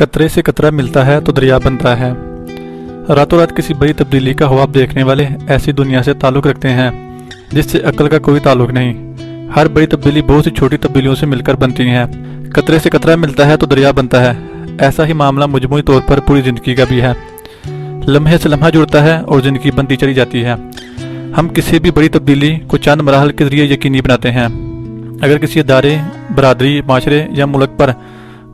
कतरे से कतरा मिलता है तो दरिया बनता है। रातों रात किसी बड़ी तब्दीली का ख्वाब देखने वाले ऐसी दुनिया से ताल्लुक़ रखते हैं, जिससे अक्ल का कोई ताल्लुक नहीं। हर बड़ी तब्दीली बहुत सी छोटी तब्दीलियों से मिलकर बनती है। कतरे से कतरा मिलता है तो दरिया बनता है। ऐसा ही मामला मजमू तौर पर पूरी ज़िंदगी का भी है। लम्हे से लम्हा जुड़ता है और ज़िंदगी बनती चली जाती है। हम किसी भी बड़ी तब्दीली को चंद मराहल के ज़रिए यकीनी बनाते हैं। अगर किसी अदारे, बरदरी, माशरे या मुल्क पर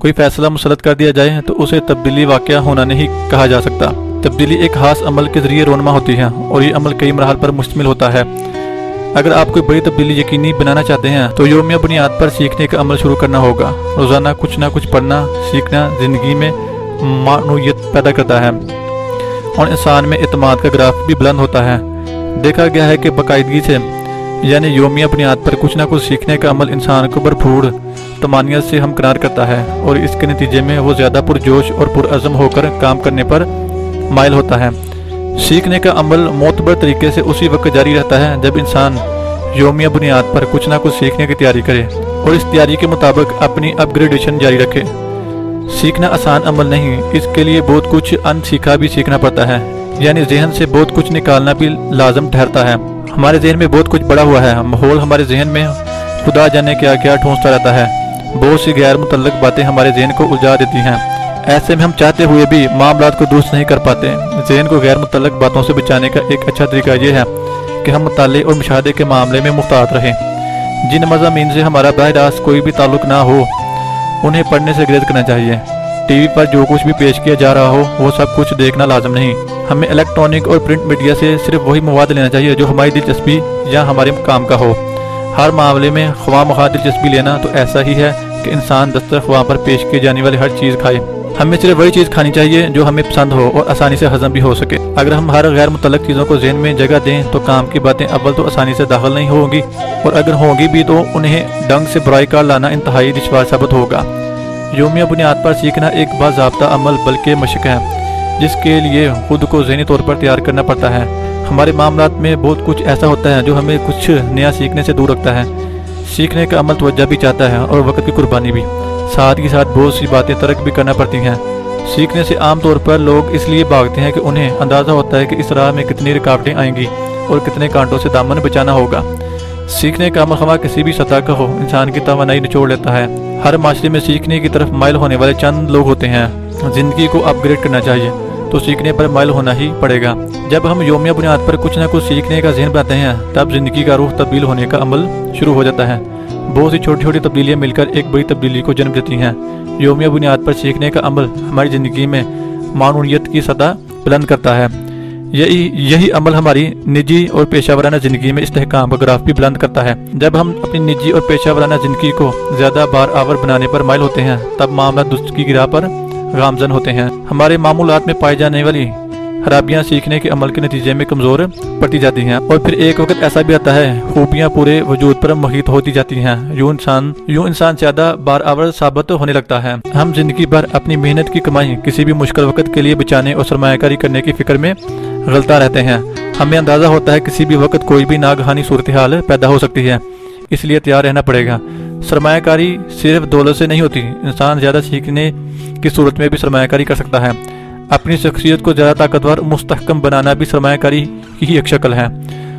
कोई फैसला मुसलत कर दिया जाए तो उसे तब्दीली वाक़ होना नहीं कहा जा सकता। तब्दीली एक खास अमल के ज़रिए रोनमा होती है, और ये अमल कई मरहल पर मुश्तमिल होता है। अगर आप कोई बड़ी तब्दीली यकीनी बनाना चाहते हैं तो योमिया बुनियाद पर सीखने का अमल शुरू करना होगा। रोज़ाना कुछ ना कुछ पढ़ना, सीखना ज़िंदगी में मानूत पैदा करता है, और इंसान में अतमाद का ग्राफ भी बुलंद होता है। देखा गया है कि बाकायदगी से, यानी योमिया बुनियाद पर कुछ ना कुछ सीखने का अमल इंसान को भरपूर तमानियत से हमकनार करता है और इसके नतीजे में वो ज़्यादा पुरजोश और पुरज़म होकर काम करने पर मायल होता है। सीखने का अमल मोतबर तरीके से उसी वक्त जारी रहता है जब इंसान योमिया बुनियाद पर कुछ ना कुछ सीखने की तैयारी करे और इस तैयारी के मुताबिक अपनी अपग्रेडेशन जारी रखे। सीखना आसान अमल नहीं, इसके लिए बहुत कुछ अनसीखा भी सीखना पड़ता है। यानी जहन से बहुत कुछ निकालना भी लाजम ठहरता है। हमारे जहन में बहुत कुछ बड़ा हुआ है, माहौल हमारे जहन में खुदा जाने क्या क्या ठूंसता रहता है। बहुत सी गैर मुतलक बातें हमारे जहन को उलझा देती हैं। ऐसे में हम चाहते हुए भी मामला को दुरुस्त नहीं कर पाते। जहन को गैर मुतलक बातों से बचाने का एक अच्छा तरीका यह है कि हम मुताले और मुशाहे के मामले में मुख्तात रहें। जिन मजामी से हमारा बहरास कोई भी ताल्लुक ना हो, उन्हें पढ़ने से ग्रेज करना चाहिए। टीवी पर जो कुछ भी पेश किया जा रहा हो, वो सब कुछ देखना लाजम नहीं। हमें इलेक्ट्रॉनिक और प्रिंट मीडिया से सिर्फ़ वही मवाद लेना चाहिए जो हमारी दिलचस्पी या हमारे काम का हो। हर मामले में ख्वा मखा दिलचस्पी लेना तो ऐसा ही है कि इंसान दस्तर ख्वा पर पेश की जाने वाली हर चीज़ खाए। हमें सिर्फ़ वही चीज़ खानी चाहिए जो हमें पसंद हो और आसानी से हजम भी हो सके। अगर हम हर गैर मुतलक चीज़ों को जहन में जगह दें तो काम की बातें अव्वल तो आसानी से दाखिल नहीं होंगी और अगर होंगी भी तो उन्हें डंग से बुराई कर लाना इंतहाई दुशवार साबित होगा। योमिया बुनियाद पर सीखना एक बाबा अमल बल्कि मशक है। जिसके लिए खुद को जहनी तौर पर तैयार करना पड़ता है। हमारे मामला में बहुत कुछ ऐसा होता है जो हमें कुछ नया सीखने से दूर रखता है। सीखने का अमल तवज्जा भी चाहता है और वक्त की कुर्बानी भी। साथ ही साथ बहुत सी बातें तर्क भी करना पड़ती हैं। सीखने से आम तौर पर लोग इसलिए भागते हैं कि उन्हें अंदाज़ा होता है कि इस राह में कितनी रुकावटें आएँगी और कितने कांटों से दामन बचाना होगा। सीखने का अमल खमा किसी भी सतह का हो, इंसान की तोानाई निचोड़ लेता है। हर माशरे में सीखने की तरफ़ माइल होने वाले चंद लोग होते हैं, ज़िंदगी को अपग्रेड करना चाहिए। तो सीखने पर माइल होना ही पड़ेगा। जब हम योमिया बुनियाद पर कुछ ना कुछ सीखने का जहन बनाते हैं, तब ज़िंदगी का रूह तब्दील होने का अमल शुरू हो जाता है। बहुत सी छोटी छोटी तब्दीलियाँ मिलकर एक बड़ी तब्दीली को जन्म देती हैं। योमिया बुनियाद पर सीखने का अमल हमारी ज़िंदगी में मानूनीत की सतह बुलंद करता है। यही यही अमल हमारी निजी और पेशा वराना ज़िंदगी में इस्तेकाम ग्राफ भी बुलंद करता है। जब हम अपनी निजी और पेशा वराना ज़िंदगी को ज़्यादा बार आवर बनाने पर माइल होते हैं, तब मामला दुस्त की गिरा पर गामजन होते हैं। हमारे मामूलात में पाई जाने वाली खराबियाँ सीखने के अमल के नतीजे में कमज़ोर पड़ती जाती हैं और फिर एक वक्त ऐसा भी आता है, खूबियाँ पूरे वजूद पर मुहित होती जाती हैं। यूँ इंसान यूँ इंसान ज़्यादा बार आवर साबित होने लगता है। हम ज़िंदगी भर अपनी मेहनत की कमाई किसी भी मुश्किल वक्त के लिए बचाने और सरमाकारी करने की फ़िक्र में गलता रहते हैं। हमें अंदाज़ा होता है किसी भी वक्त कोई भी नागहानी सूरत हाल पैदा हो सकती है, इसलिए तैयार रहना पड़ेगा। सरमाकारी सिर्फ़ दौलत से नहीं होती, इंसान ज़्यादा सीखने की सूरत में भी सरमाकारी कर सकता है। अपनी शख्सियत को ज़्यादा ताकतवर मुस्तकम बनाना भी सरमाकारी की ही एक शक्ल है।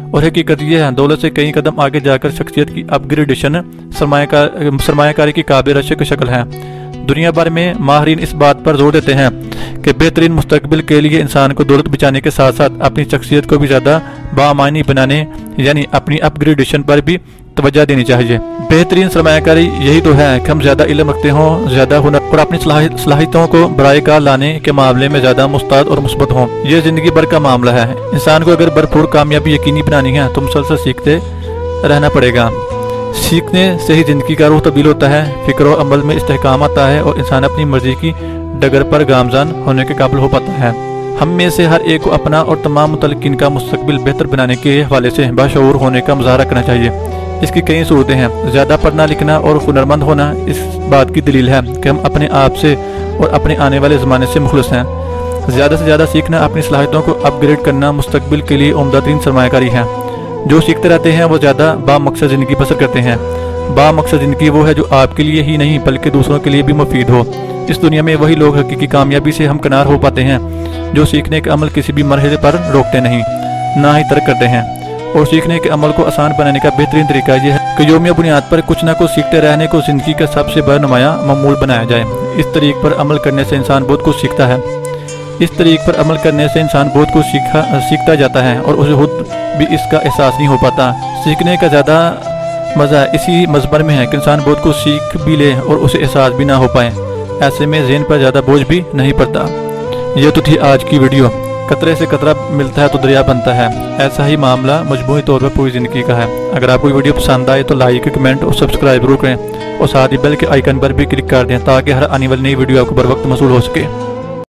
और हकीकत यह है, दौलत से कई कदम आगे जाकर शख्सियत की अपग्रेडेशन सरमाकारी की काबिल शक्ल है। दुनिया भर में माहरीन इस बात पर ज़ोर देते हैं कि बेहतरीन मुस्तबिल के लिए इंसान को दौलत बचाने के साथ साथ अपनी शख्सियत को भी ज़्यादा बामानी बनाने, यानी अपनी अपग्रेडेशन पर भी तवज्जा देनी चाहिए। बेहतरीन सरमाकारी यही तो है कि हम ज़्यादा इलम रखते हों, ज़्यादा हुनर और अपनी सलाहितों को बरए कार लाने के मामले में ज़्यादा मुस्ताद और मुस्बत हों। यह ज़िंदगी भर का मामला है। इंसान को अगर भरपूर कामयाबी यकीनी बनानी है तो मुसलसल सीखते रहना पड़ेगा। सीखने से ही ज़िंदगी का रूह तब्दील होता है, फ़िक्र अमल में इस्तेकाम आता है और इंसान अपनी मर्ज़ी की डगर पर गामजान होने के काबिल हो पाता है। हम में से हर एक को अपना और तमाम मुतलकिन का मुस्तबिल बेहतर बनाने के हवाले से बाशूर होने का मुजाहरा करना चाहिए। इसकी कई सूरतें हैं, ज़्यादा पढ़ना, लिखना और हुनरमंद होना इस बात की दलील है कि हम अपने आप से और अपने आने वाले ज़माने से मुखलस हैं। ज़्यादा से ज़्यादा सीखना अपनी सलाहितों को अपग्रेड करना मुस्तबिल के लिए उमदा तरीन सरमाकारी है। जो सीखते रहते हैं, वो ज़्यादा बामकसद ज़िंदगी बसर करते हैं। बामकसद ज़िंदगी वो है जो आपके लिए ही नहीं, बल्कि दूसरों के लिए भी मुफीद हो। इस दुनिया में वही लोग हकीकी कामयाबी से हमकनार हो पाते हैं, जो सीखने के अमल किसी भी मरहले पर रोकते नहीं, ना ही तर्क करते हैं। और सीखने के अमल को आसान बनाने का बेहतरीन तरीका यह है कि योमिया बुनियाद पर कुछ ना कुछ सीखते रहने को ज़िंदगी का सबसे बड़ा नुमाया मामूल बनाया जाए। इस तरीक पर अमल करने से इंसान बहुत कुछ सीखता है। इस तरीक पर अमल करने से इंसान बहुत कुछ सीखा, सीखता जाता है और उसे खुद भी इसका एहसास नहीं हो पाता। सीखने का ज़्यादा मज़ा इसी मजबर में है कि इंसान बहुत कुछ सीख भी ले और उसे एहसास भी ना हो पाए। ऐसे में जेन पर ज़्यादा बोझ भी नहीं पड़ता। यह तो थी आज की वीडियो। कतरे से कतरा मिलता है तो दरिया बनता है। ऐसा ही मामला मजमू तौर पर पूरी ज़िंदगी का है। अगर आपको वीडियो पसंद आए तो लाइक, कमेंट और सब्सक्राइब ज़रूर करें और साथ ही बेल के आइकन पर भी क्लिक कर दें ताकि हर आने वाली नई वीडियो आपको बर वक्त मसूल हो सके।